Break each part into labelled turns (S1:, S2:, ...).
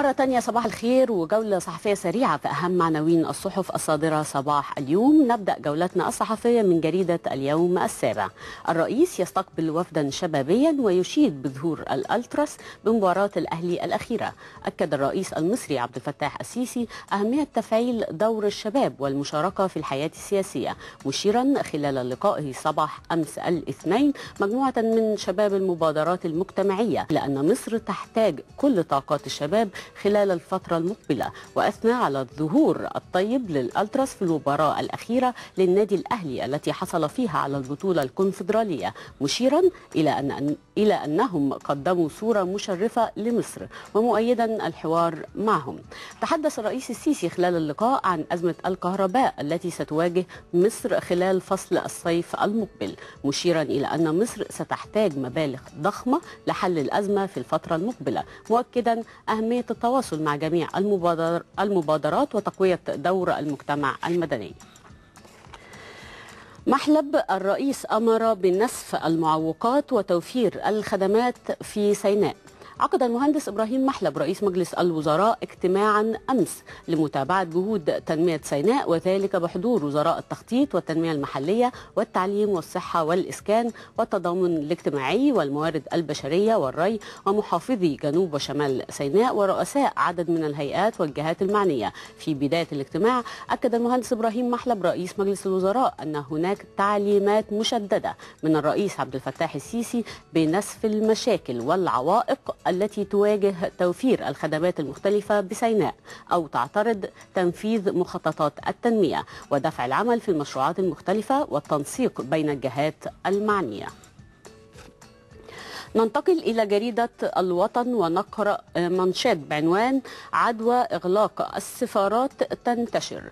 S1: مرة تانية صباح الخير وجولة صحفية سريعة في أهم عناوين الصحف الصادرة صباح اليوم. نبدأ جولتنا الصحفية من جريدة اليوم السابع. الرئيس يستقبل وفدا شبابيا ويشيد بظهور الألتراس بمباراة الأهلي الأخيرة. أكد الرئيس المصري عبد الفتاح السيسي أهمية تفعيل دور الشباب والمشاركة في الحياة السياسية مشيرا خلال لقائه صباح أمس الاثنين مجموعة من شباب المبادرات المجتمعية لأن مصر تحتاج كل طاقات الشباب خلال الفترة المقبلة وأثنى على الظهور الطيب للألتراس في المباراة الأخيرة للنادي الأهلي التي حصل فيها على البطولة الكونفدرالية مشيرا إلى أن إلى أنهم قدموا صورة مشرفة لمصر ومؤيدا الحوار معهم. تحدث الرئيس السيسي خلال اللقاء عن أزمة الكهرباء التي ستواجه مصر خلال فصل الصيف المقبل مشيرا إلى أن مصر ستحتاج مبالغ ضخمة لحل الأزمة في الفترة المقبلة مؤكدا أهمية التواصل مع جميع المبادر المبادرات وتقوية دور المجتمع المدني. محلب الرئيس أمر بنسف المعوقات وتوفير الخدمات في سيناء. عقد المهندس إبراهيم محلب رئيس مجلس الوزراء اجتماعا أمس لمتابعة جهود تنمية سيناء وذلك بحضور وزراء التخطيط والتنمية المحلية والتعليم والصحة والإسكان والتضامن الاجتماعي والموارد البشرية والري ومحافظي جنوب وشمال سيناء ورؤساء عدد من الهيئات والجهات المعنية. في بداية الاجتماع أكد المهندس إبراهيم محلب رئيس مجلس الوزراء أن هناك تعليمات مشددة من الرئيس عبد الفتاح السيسي بنسف المشاكل والعوائق التي تواجه توفير الخدمات المختلفة بسيناء أو تعترض تنفيذ مخططات التنمية ودفع العمل في المشروعات المختلفة والتنسيق بين الجهات المعنية. ننتقل إلى جريدة الوطن ونقرأ منشات بعنوان عدوى إغلاق السفارات تنتشر.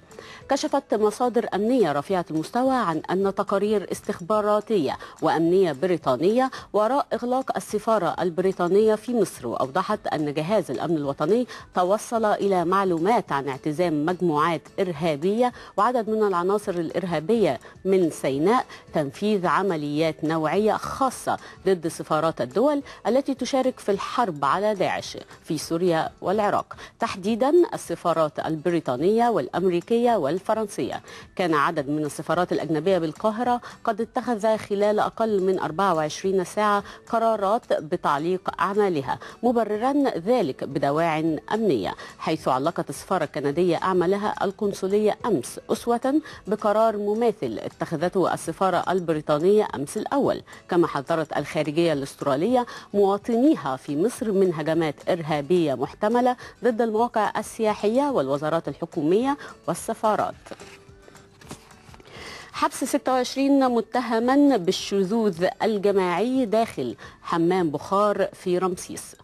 S1: كشفت مصادر أمنية رفيعة المستوى عن أن تقارير استخباراتية وأمنية بريطانية وراء إغلاق السفارة البريطانية في مصر وأوضحت أن جهاز الأمن الوطني توصل إلى معلومات عن اعتزام مجموعات إرهابية وعدد من العناصر الإرهابية من سيناء تنفيذ عمليات نوعية خاصة ضد سفارات الدول التي تشارك في الحرب على داعش في سوريا والعراق تحديدا السفارات البريطانية والأمريكية والفرنسية. كان عدد من السفارات الأجنبية بالقاهرة قد اتخذ خلال أقل من 24 ساعة قرارات بتعليق أعمالها مبررا ذلك بدواع أمنية حيث علقت السفارة الكندية أعمالها القنصلية أمس أسوة بقرار مماثل اتخذته السفارة البريطانية أمس الأول كما حذرت الخارجية الأسترالية مواطنيها في مصر من هجمات إرهابية محتملة ضد المواقع السياحية والوزارات الحكومية والسفارات. حبس 26 متهما بالشذوذ الجماعي داخل حمام بخار في رمسيس.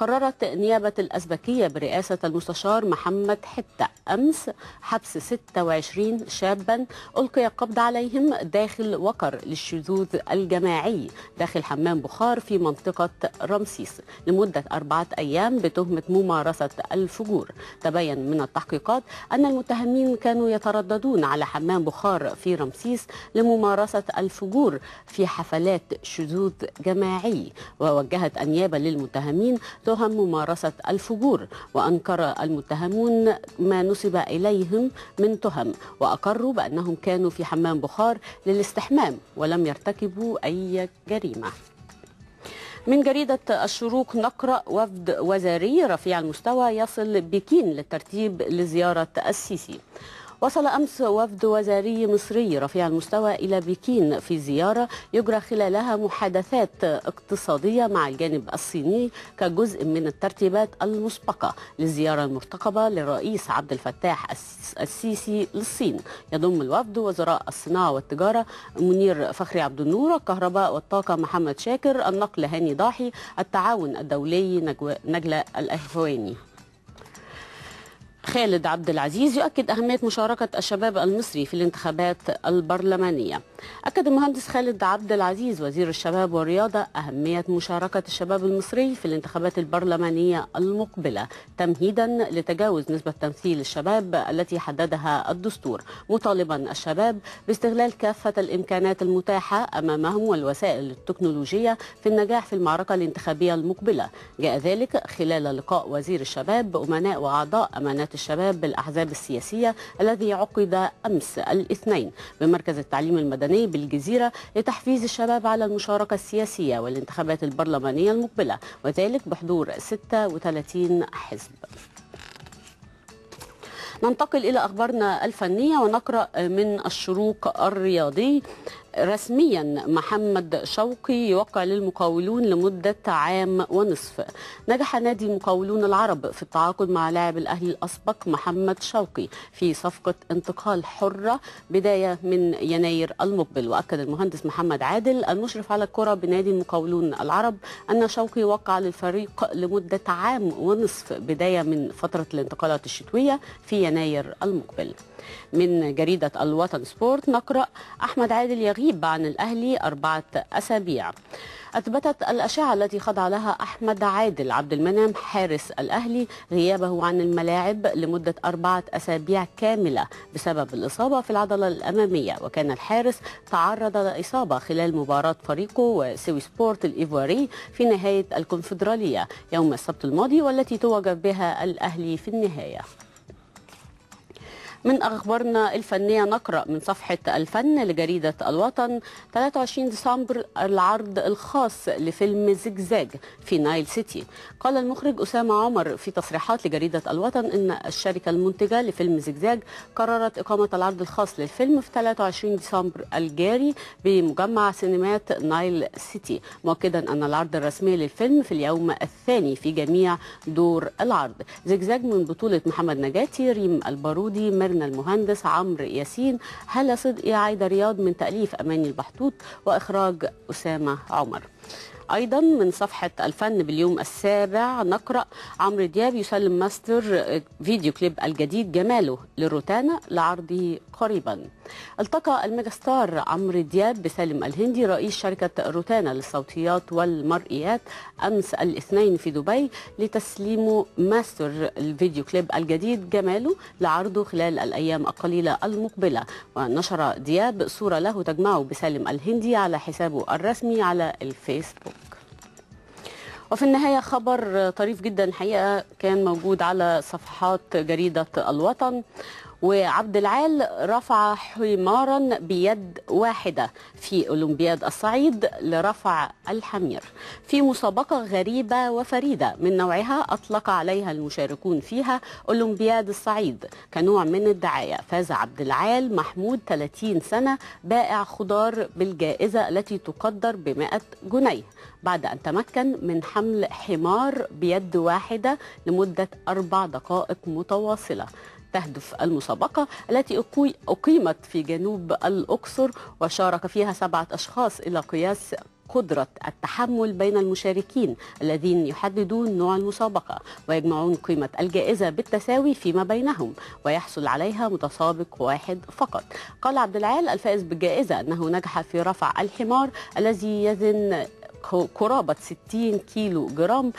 S1: قررت نيابة الأزبكية برئاسة المستشار محمد حتة أمس حبس 26 شابا ألقي القبض عليهم داخل وقر للشذوذ الجماعي داخل حمام بخار في منطقة رمسيس لمدة أربعة أيام بتهمة ممارسة الفجور. تبين من التحقيقات أن المتهمين كانوا يترددون على حمام بخار في رمسيس لممارسة الفجور في حفلات شذوذ جماعي. ووجهت النيابة للمتهمين تهم ممارسة الفجور وأنكر المتهمون ما نسب إليهم من تهم وأقروا بأنهم كانوا في حمام بخار للاستحمام ولم يرتكبوا أي جريمة. من جريدة الشروق نقرأ وفد وزاري رفيع المستوى يصل بكين للترتيب لزيارة السيسي. وصل أمس وفد وزاري مصري رفيع المستوى إلى بكين في زيارة يجرى خلالها محادثات اقتصادية مع الجانب الصيني كجزء من الترتيبات المسبقة للزيارة المرتقبة للرئيس عبد الفتاح السيسي للصين. يضم الوفد وزراء الصناعة والتجارة منير فخري عبد النور الكهرباء والطاقة محمد شاكر النقل هاني ضاحي التعاون الدولي نجلة الأهواني. خالد عبد العزيز يؤكد أهمية مشاركة الشباب المصري في الانتخابات البرلمانية. أكد المهندس خالد عبد العزيز وزير الشباب والرياضة أهمية مشاركة الشباب المصري في الانتخابات البرلمانية المقبلة تمهيدا لتجاوز نسبة تمثيل الشباب التي حددها الدستور. مطالبا الشباب باستغلال كافة الإمكانات المتاحة أمامهم والوسائل التكنولوجية في النجاح في المعركة الانتخابية المقبلة. جاء ذلك خلال لقاء وزير الشباب بأمناء وأعضاء أمانات الشباب بالأحزاب السياسية الذي عقد أمس الاثنين. بمركز التعليم المدني بالجزيرة لتحفيز الشباب على المشاركة السياسية والانتخابات البرلمانية المقبلة وذلك بحضور 36 حزب. ننتقل إلى أخبارنا الفنية ونقرأ من الشروق الرياضي. رسميا محمد شوقي يوقع للمقاولون لمدة عام ونصف. نجح نادي المقاولون العرب في التعاقد مع لاعب الأهلي الأسبق محمد شوقي في صفقة انتقال حرة بداية من يناير المقبل. وأكد المهندس محمد عادل المشرف على الكرة بنادي المقاولون العرب أن شوقي وقع للفريق لمدة عام ونصف بداية من فترة الانتقالات الشتوية في يناير المقبل. من جريدة الوطن سبورت نقرأ أحمد عادل يغيب عن الأهلي أربعة أسابيع. أثبتت الأشعة التي خضع لها أحمد عادل عبد المنعم حارس الأهلي غيابه عن الملاعب لمدة أربعة أسابيع كاملة بسبب الإصابة في العضلة الأمامية. وكان الحارس تعرض لإصابة خلال مباراة فريقه وسوي سبورت الإيفواري في نهاية الكونفدرالية يوم السبت الماضي والتي توج بها الأهلي في النهاية. من أخبارنا الفنية نقرأ من صفحة الفن لجريدة الوطن 23 ديسمبر العرض الخاص لفيلم زجزاج في نايل سيتي. قال المخرج أسامة عمر في تصريحات لجريدة الوطن إن الشركة المنتجة لفيلم زجزاج قررت إقامة العرض الخاص للفيلم في 23 ديسمبر الجاري بمجمع سينمات نايل سيتي مؤكدا أن العرض الرسمي للفيلم في اليوم الثاني في جميع دور العرض. زجزاج من بطولة محمد نجاتي ريم البارودي ميرنا المهندس عمرو ياسين هلا صدقي عايدة رياض من تأليف أماني البحتوت وإخراج أسامة عمر. أيضا من صفحة الفن باليوم السابع نقرأ عمرو دياب يسلم ماستر فيديو كليب الجديد جماله للروتانا لعرضه قريبا. التقى الميجاستار عمرو دياب بسالم الهندي رئيس شركة روتانا للصوتيات والمرئيات أمس الاثنين في دبي لتسليمه ماستر الفيديو كليب الجديد جماله لعرضه خلال الأيام القليلة المقبلة. ونشر دياب صورة له تجمعه بسالم الهندي على حسابه الرسمي على الفيسبوك. وفي النهاية خبر طريف جدا الحقيقة كان موجود على صفحات جريدة الوطن. وعبد العال رفع حمارا بيد واحدة في أولمبياد الصعيد لرفع الحمير. في مسابقة غريبة وفريدة من نوعها أطلق عليها المشاركون فيها أولمبياد الصعيد. كنوع من الدعاية فاز عبد العال محمود 30 سنة بائع خضار بالجائزة التي تقدر ب 100 جنيه. بعد أن تمكن من حمل حمار بيد واحدة لمدة أربع دقائق متواصلة. تهدف المسابقة التي أقيمت في جنوب الأقصر وشارك فيها سبعة أشخاص إلى قياس قدرة التحمل بين المشاركين الذين يحددون نوع المسابقة ويجمعون قيمة الجائزة بالتساوي فيما بينهم ويحصل عليها متسابق واحد فقط. قال عبد العال الفائز بالجائزة أنه نجح في رفع الحمار الذي يزن قرابة 60 كيلو جرام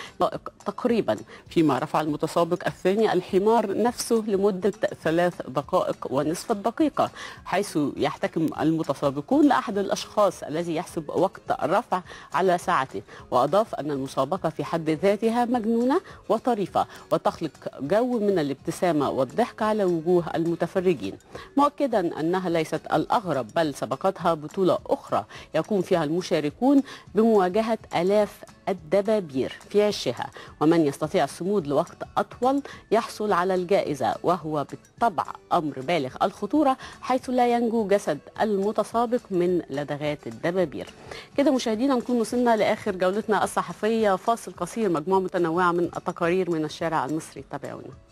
S1: تقريبا فيما رفع المتسابق الثاني الحمار نفسه لمدة ثلاث دقائق ونصف الدقيقة حيث يحتكم المتسابقون لأحد الأشخاص الذي يحسب وقت الرفع على ساعته. وأضاف أن المسابقة في حد ذاتها مجنونة وطريفة وتخلق جو من الابتسامة والضحك على وجوه المتفرجين. مؤكدا أنها ليست الأغرب بل سبقتها بطولة أخرى يقوم فيها المشاركون بمواجهة مواجهة آلاف الدبابير في عشها ومن يستطيع الصمود لوقت أطول يحصل على الجائزة وهو بالطبع أمر بالغ الخطورة حيث لا ينجو جسد المتسابق من لدغات الدبابير. كده مشاهدينا نكون وصلنا لآخر جولتنا الصحفية. فاصل قصير مجموعة متنوعة من التقارير من الشارع المصري. تابعونا.